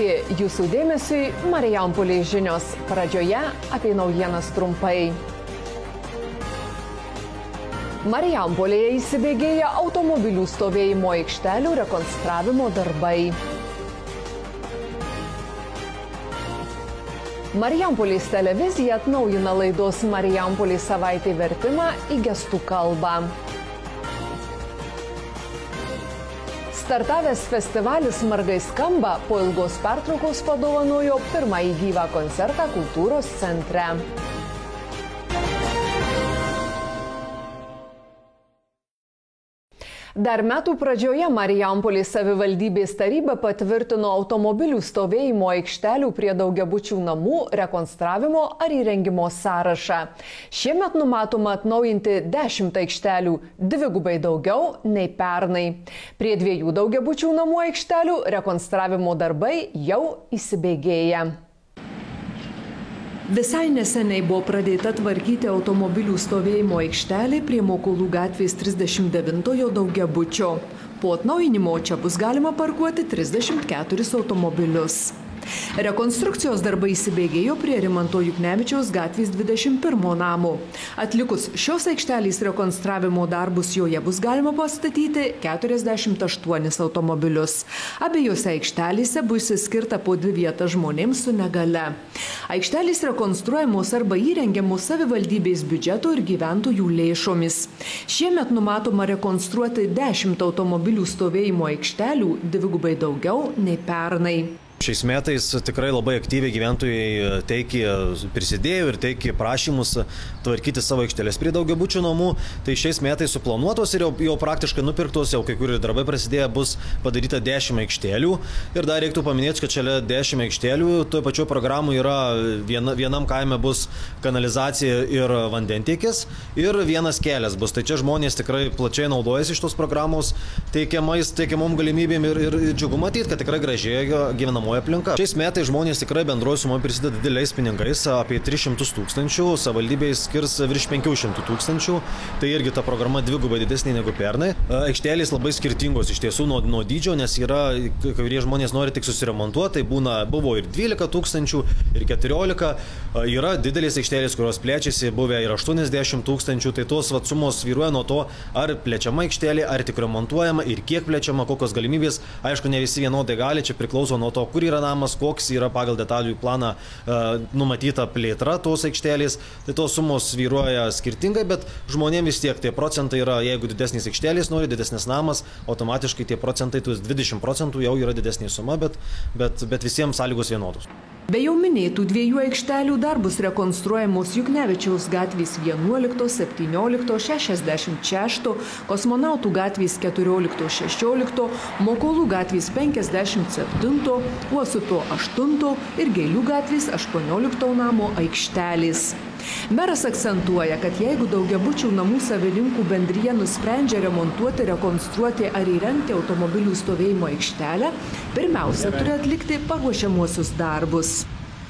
Sveiki, jūsų dėmesiui Marijampoliai žinios. Pradžioje apie naujienas trumpai. Marijampolėje įsibėgėja automobilių stovėjimo aikštelių rekonstravimo darbai. Marijampolės televizija atnaujina laidos Marijampolės savaitė vertimą į gestų kalbą. Startavęs festivalis Margai skamba po ilgos pertraukos padovanojo pirmąjį gyvą koncertą kultūros centre. Dar metų pradžioje Marijampolės savivaldybės taryba patvirtino automobilių stovėjimo aikštelių prie daugiabučių namų rekonstravimo ar įrengimo sąrašą. Šiemet numatoma atnaujinti 10 aikštelių, dvigubai daugiau nei pernai. Prie dviejų daugiabučių namų aikštelių rekonstravimo darbai jau įsibėgėja. Visai neseniai buvo pradėta tvarkyti automobilių stovėjimo aikštelė prie Mokulų gatvės 39 daugiabučio. Po atnaujinimo čia bus galima parkuoti 34 automobilius. Rekonstrukcijos darbai įsibėgėjo prie Rimanto Juknevičiaus gatvės 21 namo. Atlikus šios aikštelės rekonstravimo darbus joje bus galima pastatyti 48 automobilius. Abiejose aikštelėse bus skirta po dvi vietas žmonėms su negale. Aikštelės rekonstruojamos arba įrengiamos savivaldybės biudžeto ir gyventojų lėšomis. Šiemet numatoma rekonstruoti 10 automobilių stovėjimo aikštelių, dvigubai daugiau nei pernai. Šiais metais tikrai labai aktyviai gyventojai teikė, prisidėjo ir teikė prašymus tvarkyti savo aikštelės prie daugiabučių namų. Tai šiais metais suplanuotos ir jau, jau praktiškai nupirktos, jau kai kurie darbai prasidėjo, bus padaryta 10 aikštelių. Ir dar reiktų paminėti, kad čia 10 aikštelių, toje pačioje programoje yra viena, vienam kaime bus kanalizacija ir vandentiekis ir vienas kelias bus. Tai čia žmonės tikrai plačiai naudojasi iš tos programos teikiamais, teikiamom galimybėm ir, ir, ir džiugu matyti, kad tikrai gražiai gyvenamo gyvenamoji aplinka. Šiais metais žmonės tikrai bendroji sumoje prisideda dideliais pinigais, apie 300 tūkstančių, savivaldybėje skirs virš 500 tūkstančių, tai irgi ta programa dvigubai didesnė negu pernai. Aikštelės labai skirtingos iš tiesų nuo, nuo dydžio, nes yra, kai kurie žmonės nori tik susiremontuoti, tai būna, buvo ir 12 tūkstančių, ir 14, yra didelės aikštelės, kurios plečiasi, buvę ir 80 tūkstančių, tai tos vat, sumos vyruoja nuo to, ar plečiama aikštelė, ar tik remontuojama ir kiek plečiama, kokios galimybės. Aišku, ne visi vienodai gali, čia priklauso nuo to, kur kur yra namas, koks yra pagal detalių planą uh, numatyta plėtra tos aikštelės. Tai tos sumos vyruoja skirtingai, bet žmonėms vis tiek tie procentai yra, jeigu didesnis aikštelės nori, didesnis namas, automatiškai tie procentai, tuos 20 procentų jau yra didesnė suma, bet, bet, bet visiems sąlygos vienodos. Be jau minėtų dviejų aikštelių dar bus rekonstruojamos Juknevičiaus gatvės 11, 17, 66, Kosmonautų gatvės 14, 16, Mokolų gatvės 57, Uosuto 8 ir Gėlių gatvės 18 namo aikštelės. Meras akcentuoja, kad jeigu daugiabučių namų savininkų bendryje nusprendžia remontuoti, rekonstruoti ar įrengti automobilių stovėjimo aikštelę, pirmiausia turi atlikti paruošiamuosius darbus.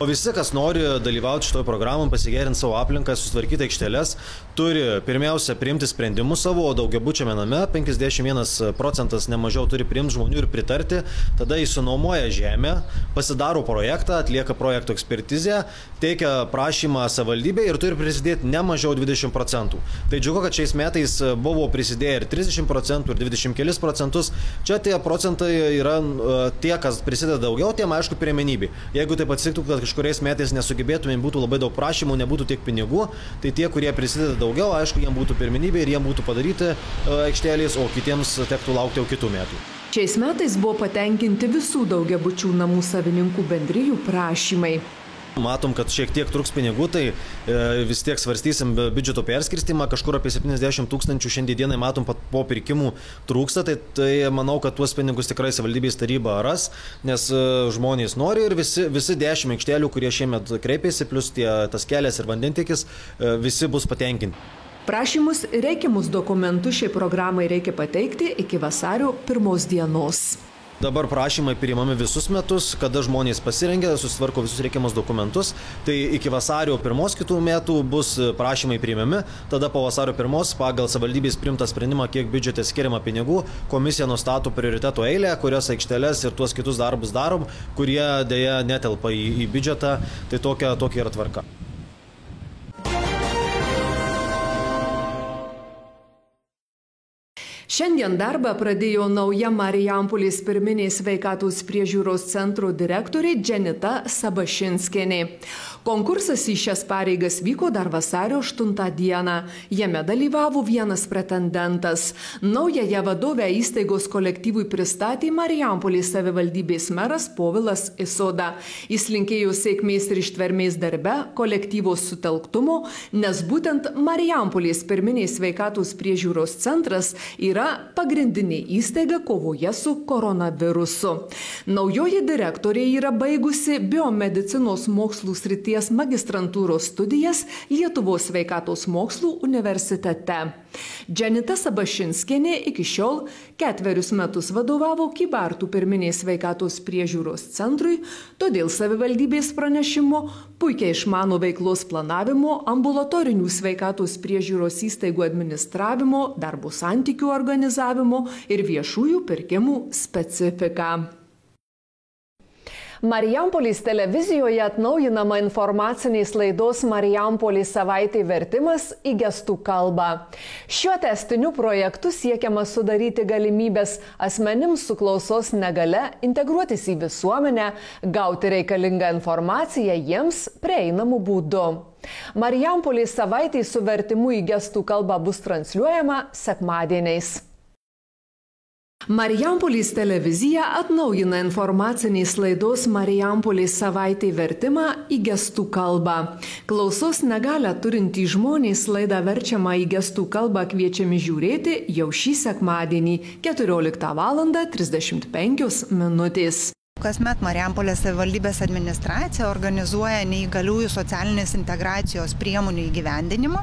O visi, kas nori dalyvauti šitoje programoje, pasigerinti savo aplinką, susitvarkyti aikšteles, turi pirmiausia priimti sprendimus savo, o daugiabučiame name 51 procentas nemažiau turi priimti žmonių ir pritarti, tada įsinuomoja žemę, pasidaro projektą, atlieka projekto ekspertizę, teikia prašymą savivaldybė ir turi prisidėti ne mažiau 20 procentų. Tai džiugu, kad šiais metais buvo prisidėję ir 30 procentų, ir 20 kelis procentus. Čia tie procentai yra tie, kas prisideda daugiau, tiem aišku pirmenybė. Jeigu taip atsitiktų, kad kažkuriais metais nesugebėtumėm, būtų labai daug prašymų, nebūtų tiek pinigų, tai tie, kurie prisideda daugiau, aišku, jiems būtų pirmenybė ir jiems būtų padaryti e, aikštelės, o kitiems tektų laukti jau kitų metų. Šiais metais buvo patenkinti visų daugiabučių namų savininkų bendrijų prašymai. Matom, kad šiek tiek truks pinigų, tai e, vis tiek svarstysim biudžeto perskirstimą, kažkur apie 70 tūkstančių šiandienai matom po pirkimų trūksta, tai, tai manau, kad tuos pinigus tikrai savivaldybės taryba ras, nes e, žmonės nori ir visi, visi 10 aikštelių, kurie šiemet kreipėsi, plus tie, tas kelias ir vandentikis, e, visi bus patenkinti. Prašymus reikiamus dokumentus šiai programai reikia pateikti iki vasario pirmos dienos. Dabar prašymai priimami visus metus, kada žmonės pasirengia, susitvarko visus reikiamus dokumentus. Tai iki vasario pirmos kitų metų bus prašymai priimami, tada po vasario pirmos pagal savivaldybės primtą sprendimą, kiek biudžete skiriama pinigų, komisija nustato prioritetų eilę, kurias aikšteles ir tuos kitus darbus darom, kurie dėja netelpa į, į biudžetą. Tai tokia, tokia yra tvarka. Šiandien darbą pradėjo nauja Marijampolės pirminės sveikatos priežiūros centro direktorė Dženita Sabašinskienė. Konkursas į šias pareigas vyko dar vasario 8 dieną. Jame dalyvavo vienas pretendentas. Naująją vadovę įstaigos kolektyvui pristatė Marijampolės savivaldybės meras Povilas Isoda. Jis linkėjo sėkmės ir ištvermės darbe, kolektyvos sutelktumo, nes būtent Marijampolės pirminės sveikatos priežiūros centras yra yra pagrindinė įstaiga kovoje su koronavirusu. Naujoji direktorė yra baigusi biomedicinos mokslų srities magistrantūros studijas Lietuvos sveikatos mokslų universitete. Džanita Sabašinskienė iki šiol ketverius metus vadovavo Kybartų pirminės sveikatos priežiūros centrui, todėl savivaldybės pranešimo puikiai išmano veiklos planavimo, ambulatorinių sveikatos priežiūros įstaigų administravimo, darbo santykių organizavimo ir viešųjų pirkimų specifiką. Marijampolės televizijoje atnaujinama informaciniais laidos Marijampolės savaitė vertimas į gestų kalbą. Šiuo testiniu projektu siekiama sudaryti galimybės asmenims su klausos negale integruotis į visuomenę, gauti reikalingą informaciją jiems prieinamų būdų. Marijampolės savaitė su vertimu į gestų kalbą bus transliuojama sekmadieniais. Marijampolės televizija atnaujina informacinės laidos Marijampolės savaitė vertimą į gestų kalbą. Klausos negalę turintys žmonės laidą verčiamą į gestų kalbą kviečiami žiūrėti jau šį sekmadienį 14 val. 35 minutės. Kasmet Mariampolės savivaldybės administracija organizuoja neįgaliųjų socialinės integracijos priemonių įgyvendinimą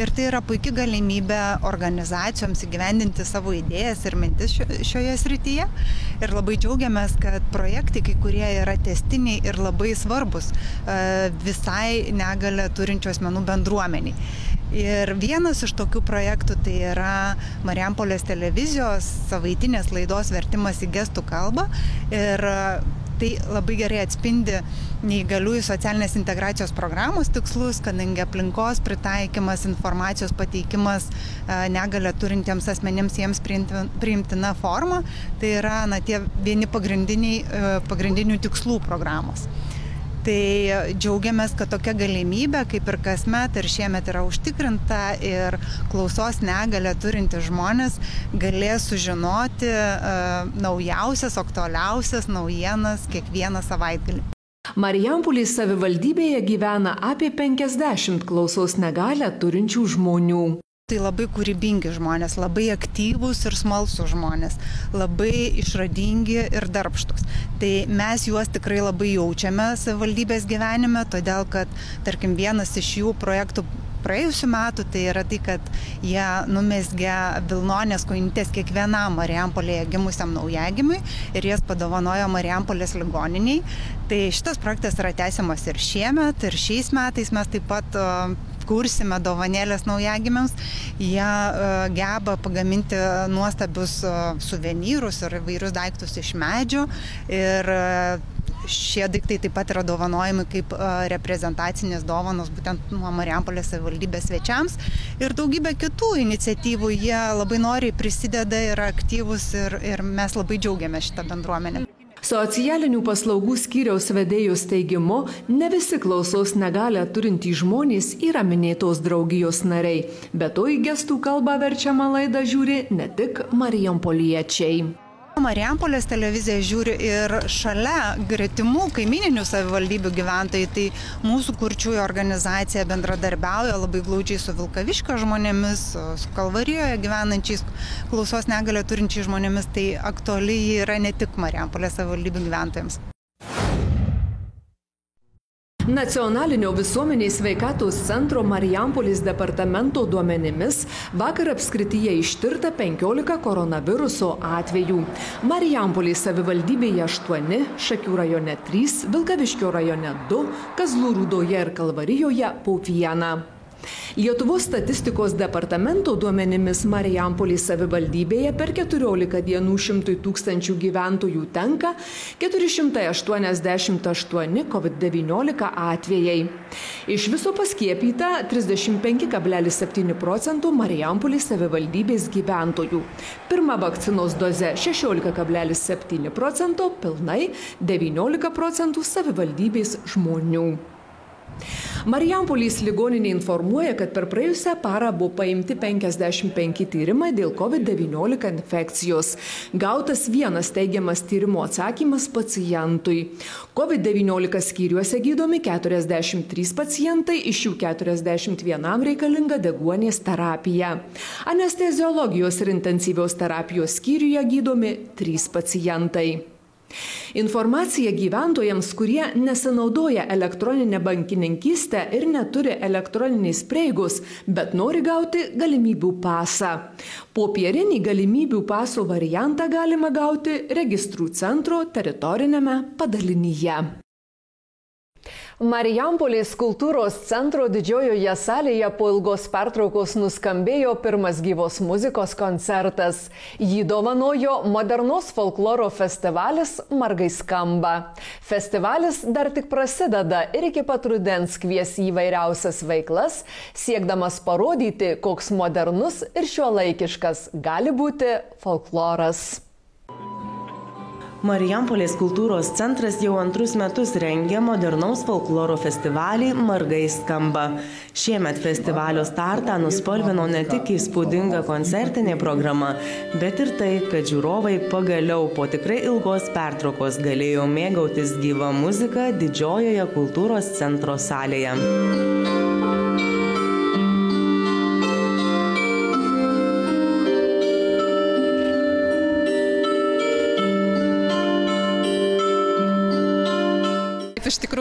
ir tai yra puikia galimybė organizacijoms įgyvendinti savo idėjas ir mintis šioje srityje. Ir labai džiaugiamės, kad projektai kai kurie yra testiniai ir labai svarbus e, visai negalę turinčių asmenų bendruomeniai. Ir vienas iš tokių projektų tai yra Mariampolės televizijos savaitinės laidos vertimas į gestų kalbą. Ir tai labai gerai atspindi neįgaliųjų socialinės integracijos programos tikslus, kadangi aplinkos pritaikymas, informacijos pateikimas negalę turintiems asmenėms jiems priimtina forma, tai yra na, tie vieni pagrindinių tikslų programos. Tai džiaugiamės, kad tokia galimybė, kaip ir kasmet ir šiemet yra užtikrinta ir klausos negalę turinti žmonės galės sužinoti uh, naujausias, aktualiausias naujienas kiekvieną savaitgalį. Marijampolės savivaldybėje gyvena apie 50 klausos negalę turinčių žmonių. Tai labai kūrybingi žmonės, labai aktyvūs ir smalsų žmonės, labai išradingi ir darbštus. Tai mes juos tikrai labai jaučiame savivaldybės gyvenime, todėl kad, tarkim, vienas iš jų projektų praėjusiu metu tai yra tai, kad jie numesgia Vilnonės koinitės kiekvienam Marijampolėje gimusiam naujagimiui ir jas padovanojo Marijampolės ligoniniai. Tai šitas projektas yra tęsiamas ir šiemet, ir šiais metais mes taip pat kursime dovanėlės naujagimiams, jie e, geba pagaminti nuostabius e, suvenyrus ir vairius daiktus iš medžio. Ir e, šie daiktai taip pat yra dovanojami kaip reprezentacinės dovanos būtent nuo Mariampolės savivaldybės svečiams ir daugybė kitų iniciatyvų. Jie labai noriai prisideda, yra aktyvus ir, ir mes labai džiaugiamės šitą bendruomenę. Socialinių paslaugų skyriaus vedėjos teigimu, ne visi klausos negalę turintys žmonės yra minėtos draugijos nariai, bet to į gestų kalbą verčiamą laidą žiūri ne tik Marijampoliečiai. Marijampolės televizija žiūri ir šalia gretimų kaimininių savivaldybių gyventojai. Tai mūsų kurčiųjų organizacija bendradarbiauja labai glaudžiai su Vilkaviškio žmonėmis, su Kalvarijoje gyvenančiais klausos negalę turinčiais žmonėmis. Tai aktuali yra ne tik Marijampolės savivaldybių gyventojams. Nacionalinio visuomenės sveikatos centro Marijampolis departamento duomenimis vakar apskrityje ištirta 15 koronaviruso atvejų. Marijampolis savivaldybėje 8, Šakių rajone 3, Vilkaviškio rajone 2, Kazlų Rūdoje ir Kalvarijoje po vieną. Lietuvos statistikos departamento duomenimis Marijampolės savivaldybėje per 14 dienų 100 tūkstančių gyventojų tenka 488 COVID-19 atvejai. Iš viso paskiepyta 35,7 procentų Marijampolės savivaldybės gyventojų. Pirma vakcinos doze 16,7 procento, pilnai 19 procentų savivaldybės žmonių. Marijampolės ligoninė informuoja, kad per praėjusią parą buvo paimti 55 tyrimai dėl COVID-19 infekcijos. Gautas vienas teigiamas tyrimo atsakymas pacientui. COVID-19 skyriuose gydomi 43 pacientai, iš jų 41 reikalinga deguonės terapija. Anesteziologijos ir intensyvios terapijos skyriuje gydomi 3 pacientai. Informacija gyventojams, kurie nesinaudoja elektroninę bankininkystę ir neturi elektroninės prieigos, bet nori gauti galimybių pasą. Popierinį galimybių paso variantą galima gauti registrų centro teritorinėme padalinyje. Marijampolės kultūros centro didžiojoje salėje po ilgos pertraukos nuskambėjo pirmas gyvos muzikos koncertas. Jį dovanojo modernos folkloro festivalis Margai skamba. Festivalis dar tik prasideda ir iki pat rudens kvies įvairiausias veiklas, siekdamas parodyti, koks modernus ir šiuolaikiškas gali būti folkloras. Marijampolės kultūros centras jau antrus metus rengia modernaus folkloro festivalį Margai skamba. Šiemet festivalio startą nuspalvino ne tik įspūdinga koncertinė programa, bet ir tai, kad žiūrovai pagaliau po tikrai ilgos pertraukos galėjo mėgautis gyvą muziką didžiojoje kultūros centro salėje.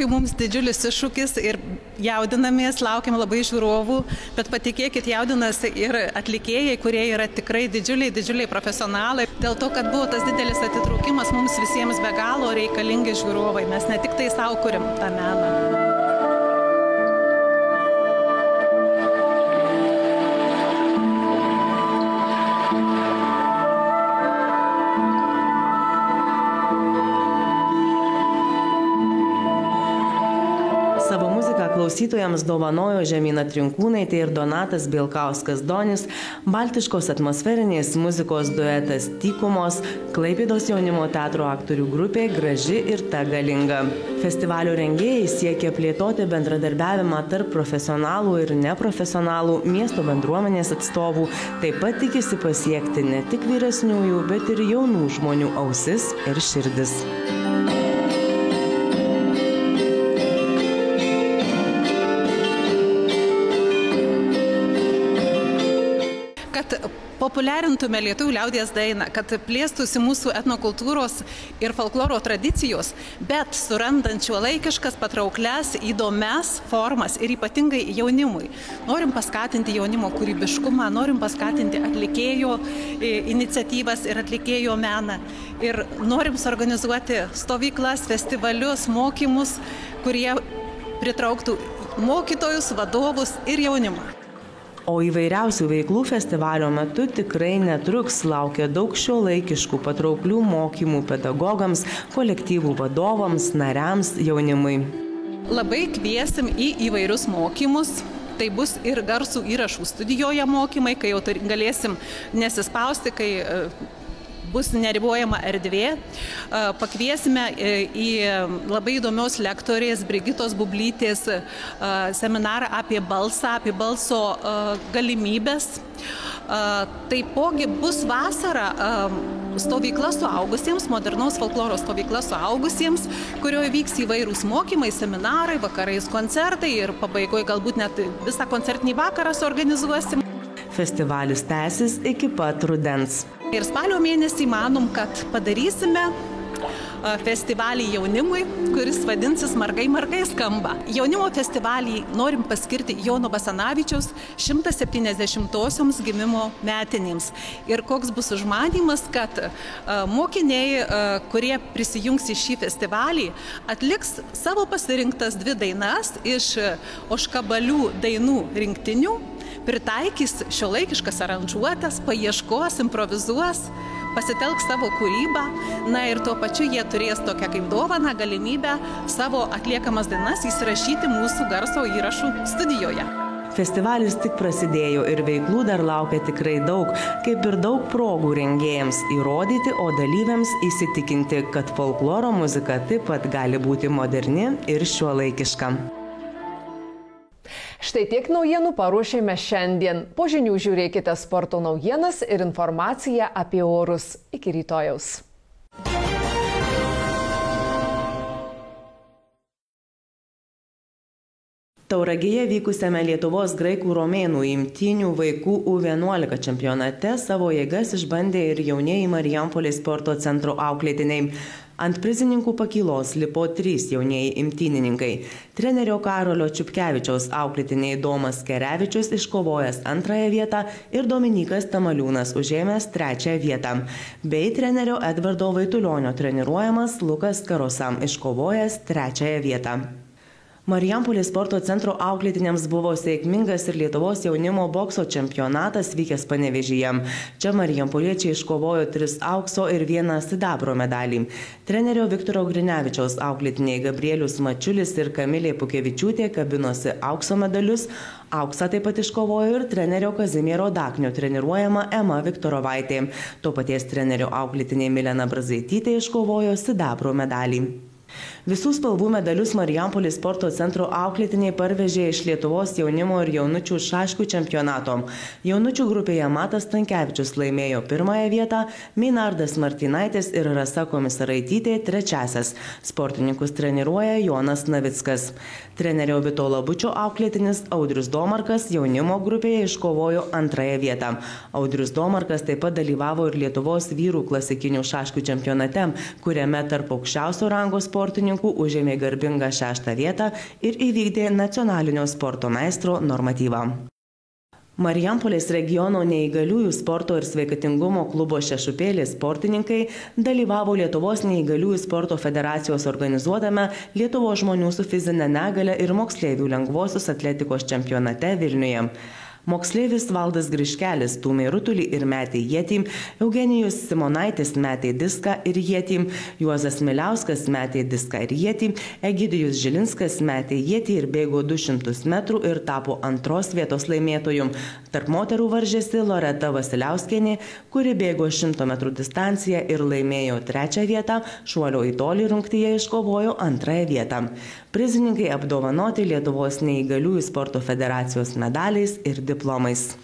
Tikrųjų mums didžiulis iššūkis ir jaudinamės, laukiam labai žiūrovų, bet patikėkit, jaudinasi ir atlikėjai, kurie yra tikrai didžiuliai, didžiuliai profesionalai. Dėl to, kad buvo tas didelis atitraukimas, mums visiems be galo reikalingi žiūrovai. Mes ne tik tai savo kuriam tą meną. Klausytojams dovanojo Žemyna Trinkūnaitė ir Donatas Bilkauskas Donis, Baltiškos atmosferinės muzikos duetas Tykumos, Klaipėdos jaunimo teatro aktorių grupė Graži ir ta galinga. Festivalio rengėjai siekia plėtoti bendradarbiavimą tarp profesionalų ir neprofesionalų miesto bendruomenės atstovų, taip pat tikisi pasiekti ne tik vyresniųjų, bet ir jaunų žmonių ausis ir širdis. Populiarintume lietuvių liaudies dainą, kad plėstųsi mūsų etnokultūros ir folkloro tradicijos, bet surandant šiuolaikiškas, patrauklias, įdomias formas ir ypatingai jaunimui. Norim paskatinti jaunimo kūrybiškumą, norim paskatinti atlikėjo e, iniciatyvas ir atlikėjo meną. Ir norim suorganizuoti stovyklas, festivalius, mokymus, kurie pritrauktų mokytojus, vadovus ir jaunimą. O įvairiausių veiklų festivalio metu tikrai netruks laukia daug šio laikiškų patrauklių mokymų pedagogams, kolektyvų vadovams, nariams, jaunimui. Labai kviesim į įvairius mokymus, tai bus ir garsų įrašų studijoje mokymai, kai jau galėsim nesispausti, kai bus neribojama erdvė. Pakviesime e, į labai įdomios lektorės Brigitos Bublytės seminarą apie balsą, apie balso galimybės. Taipogi bus vasara stovykla suaugusiems, modernaus folkloro stovykla suaugusiems, kurioje vyks įvairūs mokymai, seminarai, vakarais koncertai ir pabaigoje galbūt net visą koncertinį vakarą suorganizuosim. Festivalis tęsis iki pat rudens. Ir spalio mėnesį manom, kad padarysime festivalį jaunimui, kuris vadinsis Margai Margai skamba. Jaunimo festivalį norim paskirti Jono Basanavičiaus 170-osioms gimimo metinėms. Ir koks bus užmanymas, kad mokiniai, kurie prisijungs į šį festivalį, atliks savo pasirinktas dvi dainas iš Oškabalių dainų rinktinių pritaikys šiuolaikiškas aranžuotes, paieškos, improvizuos, pasitelks savo kūrybą, na ir tuo pačiu jie turės tokią kaip dovaną galimybę savo atliekamas dainas įsirašyti mūsų garso įrašų studijoje. Festivalis tik prasidėjo ir veiklų dar laukia tikrai daug, kaip ir daug progų rengėjams įrodyti, o dalyviams įsitikinti, kad folkloro muzika taip pat gali būti moderni ir šiuolaikiška. Štai tiek naujienų paruošėme šiandien. Po žinių žiūrėkite sporto naujienas ir informaciją apie orus. Iki rytojaus. Tauragėje vykusiame Lietuvos graikų romėnų imtynių vaikų U11 čempionate savo jėgas išbandė ir jaunieji Marijampolės sporto centro auklėtiniai. Ant prizininkų pakylos lipo trys jaunieji imtynininkai. Trenerio Karolio Čiupkevičiaus auklėtiniai Domas Kerevičius iškovojęs antrąją vietą ir Dominikas Tamaliūnas užėmęs trečiąją vietą. Bei trenerio Edvardo Vaitulionio treniruojamas Lukas Karosam iškovojęs trečiąją vietą. Marijampolės sporto centro auklėtiniams buvo sėkmingas ir Lietuvos jaunimo bokso čempionatas vykęs panevežyje. Čia Marijampoliečiai iškovojo tris aukso ir vieną sidabro medalį. Trenerio Viktoro Grinevičiaus auklėtiniai Gabrielius Mačiulis ir Kamilė Pukevičiūtė kabinosi aukso medalius. Auksą taip pat iškovojo ir trenerio Kazimiero Daknio treniruojama Ema Viktorovaitė. To paties trenerio auklėtinė Milena Brazaitytė iškovojo sidabro medalį. Visų spalvų medalius Marijampolės sporto centro auklėtiniai parvežė iš Lietuvos jaunimo ir jaunučių šaškių čempionato. Jaunučių grupėje Matas Tankievičius laimėjo pirmąją vietą, Minardas Martinaitis ir Rasa Komisaraitytė trečiasias. Sportininkus treniruoja Jonas Navickas. Trenerio Vito Labučio auklėtinis Audrius Domarkas jaunimo grupėje iškovojo antrąją vietą. Audrius Domarkas taip pat dalyvavo ir Lietuvos vyrų klasikinių šaškių čempionate, kuriame tarp aukščiausio rango sporto sportininkų užėmė garbingą šeštą vietą ir įvykdė nacionalinio sporto meistro normatyvą. Marijampolės regiono neįgaliųjų sporto ir sveikatingumo klubo Šešupėlės sportininkai dalyvavo Lietuvos neįgaliųjų sporto federacijos organizuotame Lietuvos žmonių su fizinė negale ir moksleivių lengvosios atletikos čempionate Vilniuje. Moksleivis Valdas Griškelis stūmė rutulį ir metė jėtį, Eugenijus Simonaitis metė diską ir jėtį, Juozas Miliauskas metė diską ir jėtį, Egidijus Žilinskas metė jėtį ir bėgo 200 metrų ir tapo antros vietos laimėtoju. Tarp moterų varžėsi Loreta Vasiliauskenė, kuri bėgo 100 metrų distanciją ir laimėjo trečią vietą, šuolio į tolį rungtyje iškovojo antrąją vietą. Prizininkai apdovanoti Lietuvos neįgaliųjų sporto federacijos medaliais ir deplomas